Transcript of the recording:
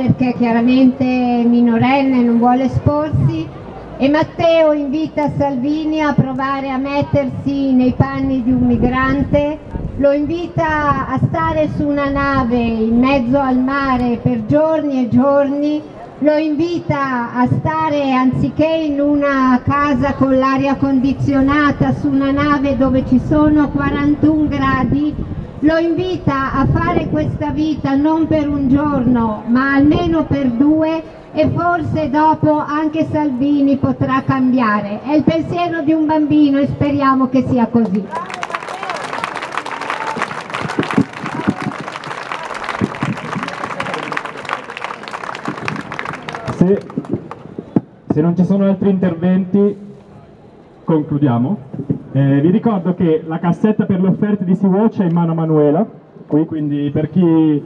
perché chiaramente minorenne, non vuole esporsi. E Matteo invita Salvini a provare a mettersi nei panni di un migrante, lo invita a stare su una nave in mezzo al mare per giorni e giorni, lo invita a stare anziché in una casa con l'aria condizionata su una nave dove ci sono 41 gradi, lo invita a fare questa vita non per un giorno ma almeno per due e forse dopo anche Salvini potrà cambiare. È il pensiero di un bambino e speriamo che sia così. Se, se non ci sono altri interventi concludiamo. Eh, vi ricordo che la cassetta per le offerte di Sea-Watch è in mano a Manuela, qui quindi per chi